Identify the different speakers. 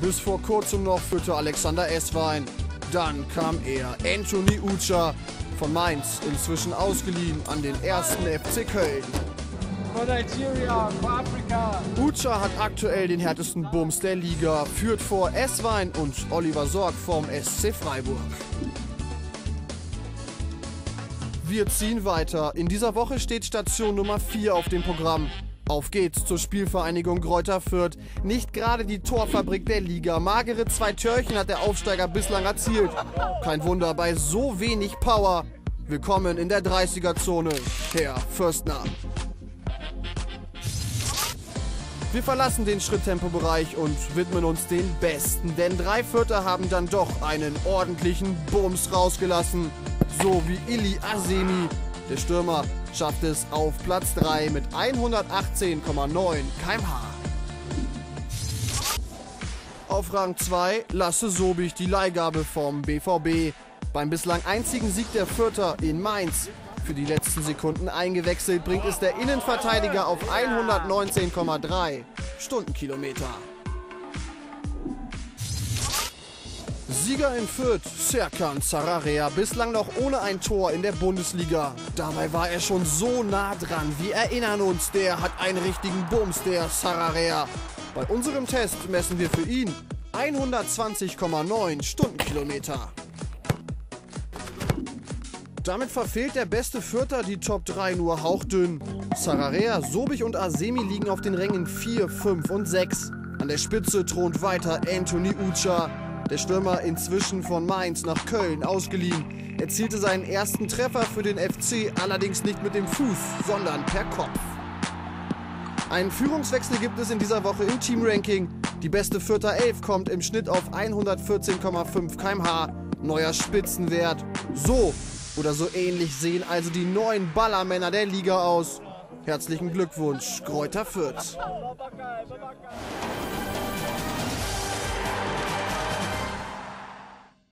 Speaker 1: Bis vor kurzem noch führte Alexander Esswein. Dann kam er, Anthony Ucha von Mainz, inzwischen ausgeliehen an den ersten FC Köln.
Speaker 2: For Nigeria, for Africa.
Speaker 1: Ucha hat aktuell den härtesten Bums der Liga, führt vor Esswein und Oliver Sorg vom SC Freiburg. Wir ziehen weiter. In dieser Woche steht Station Nummer 4 auf dem Programm. Auf geht's zur Spielvereinigung Greuther Fürth. Nicht gerade die Torfabrik der Liga. Magere zwei Törchen hat der Aufsteiger bislang erzielt. Kein Wunder bei so wenig Power. Willkommen in der 30er-Zone, Herr Fürstner. Wir verlassen den Schritttempobereich und widmen uns den Besten, denn drei Vierter haben dann doch einen ordentlichen Bums rausgelassen. So wie Ili Asemi. Der Stürmer schafft es auf Platz 3 mit 118,9 km/h. Auf Rang 2 Lasse Sobich die Leihgabe vom BVB. Beim bislang einzigen Sieg der Vierter in Mainz. Für die letzten Sekunden eingewechselt bringt es der Innenverteidiger auf 119,3 Stundenkilometer. Sieger in Fürth, Serkan Sararea, bislang noch ohne ein Tor in der Bundesliga. Dabei war er schon so nah dran. Wir erinnern uns, der hat einen richtigen Bums, der Sararea. Bei unserem Test messen wir für ihn 120,9 Stundenkilometer. Damit verfehlt der beste Vierter die Top 3 nur hauchdünn. Sararea, Sobich und Asemi liegen auf den Rängen 4, 5 und 6. An der Spitze thront weiter Anthony Ucha. Der Stürmer inzwischen von Mainz nach Köln ausgeliehen. Erzielte seinen ersten Treffer für den FC, allerdings nicht mit dem Fuß, sondern per Kopf. Einen Führungswechsel gibt es in dieser Woche im Teamranking. Die beste Vierter Elf kommt im Schnitt auf 114,5 km/h. Neuer Spitzenwert. So oder so ähnlich sehen also die neuen Ballermänner der Liga aus. Herzlichen Glückwunsch, Kräuter Fürth.